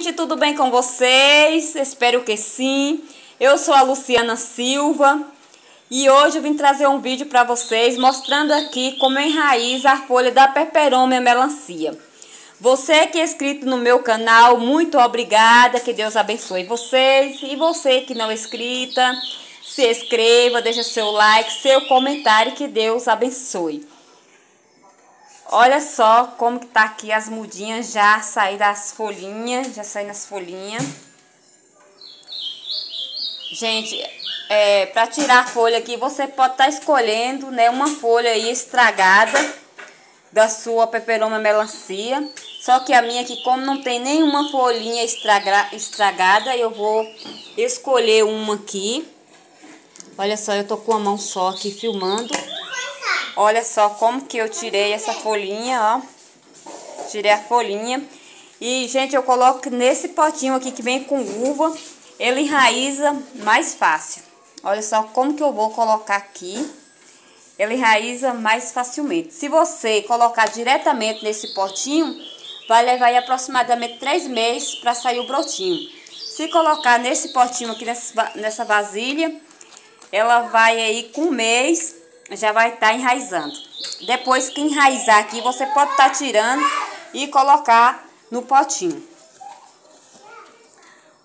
gente, tudo bem com vocês? Espero que sim. Eu sou a Luciana Silva e hoje eu vim trazer um vídeo para vocês mostrando aqui como enraiza a folha da peperômia melancia. Você que é inscrito no meu canal, muito obrigada, que Deus abençoe vocês. E você que não é inscrita, se inscreva, deixa seu like, seu comentário, que Deus abençoe. Olha só como que tá aqui as mudinhas já saíram das folhinhas, já saíram as folhinhas. Gente, é, para tirar a folha aqui, você pode estar tá escolhendo, né, uma folha aí estragada da sua peperoma melancia. Só que a minha aqui, como não tem nenhuma folhinha estraga, estragada, eu vou escolher uma aqui. Olha só, eu tô com a mão só aqui filmando. Olha só como que eu tirei essa folhinha, ó. Tirei a folhinha. E, gente, eu coloco nesse potinho aqui que vem com uva. Ele enraiza mais fácil. Olha só como que eu vou colocar aqui. Ele enraiza mais facilmente. Se você colocar diretamente nesse potinho, vai levar aí aproximadamente três meses para sair o brotinho. Se colocar nesse potinho aqui, nessa vasilha, ela vai aí com um mês já vai estar tá enraizando. Depois que enraizar aqui, você pode estar tá tirando e colocar no potinho.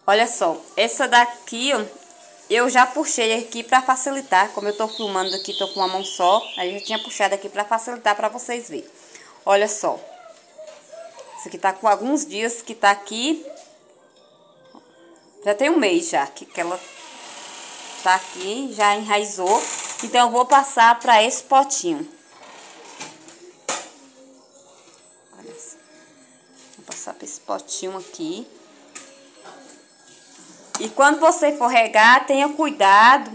Olha só, essa daqui, ó, eu já puxei aqui para facilitar, como eu tô filmando aqui, tô com uma mão só, aí eu já tinha puxado aqui para facilitar para vocês verem. Olha só. Essa aqui tá com alguns dias que tá aqui. Já tem um mês já que, que ela tá aqui, já enraizou. Então, eu vou passar para esse potinho. Vou passar para esse potinho aqui. E quando você for regar, tenha cuidado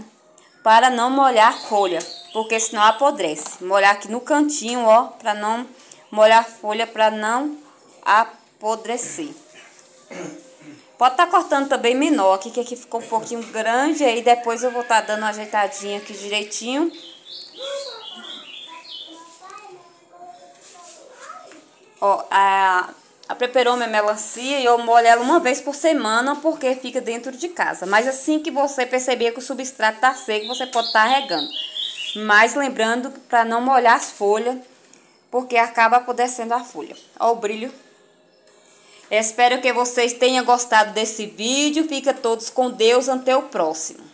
para não molhar folha, porque senão apodrece. Molhar aqui no cantinho, ó, para não molhar folha, para não apodrecer. Pode estar tá cortando também menor aqui, que aqui ficou um pouquinho grande. Aí depois eu vou estar tá dando uma ajeitadinha aqui direitinho. Ó, a, a peperoma é melancia e eu molho ela uma vez por semana porque fica dentro de casa. Mas assim que você perceber que o substrato tá seco, você pode estar tá regando. Mas lembrando para não molhar as folhas, porque acaba apodrecendo a folha. Ó o brilho Espero que vocês tenham gostado desse vídeo. Fica todos com Deus. Até o próximo.